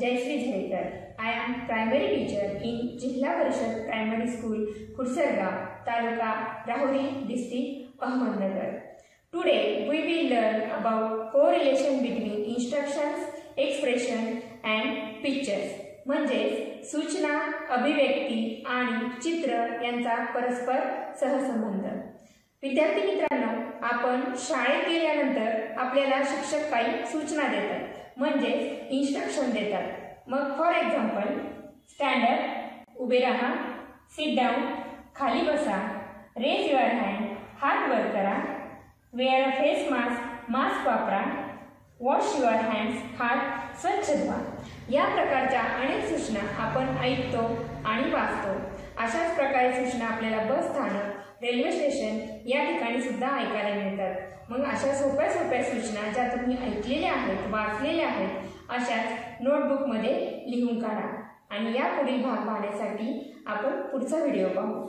Jayashree Jhelkar. I am primary teacher in Zilla Parishad primary school Khursargaon taluka Rahuri district Ahmednagar. Today we will learn about correlation between instructions expression and pictures म्हणजेच सूचना अभिव्यक्ती आणि चित्र यांचा परस्पर सहसंबंध. विद्यार्थी मित्रांनो आपण शाळेत गेल्यानंतर आपल्याला शिक्षक काही सूचना देतात. म्हणजेच इन्स्ट्रक्शन देतात. मग फॉर एक्झाम्पल स्टँडअप उभे राहा सिट डाऊन खाली बसा रेज युअर हँड हात वर करा wear a face mask mask वापरा वॉश युअर हँड्स हात स्वच्छ धुवा. या प्रकारच्या अनेक सूचना आपण ऐकतो आणि वाचतो. अशाच प्रकारे सूचना आपल्याला बस स्थानक सुद्धा ऐकायला मिळतात. मग अशा सोप्या सोप्या सूचना ज्या तुम्ही ऐकलेल्या आहेत वाचलेल्या आहेत अशाच नोटबुकमध्ये लिहून काढा. आणि या पुढील भाग पाहण्यासाठी आपण पुढचा व्हिडिओ पाहू.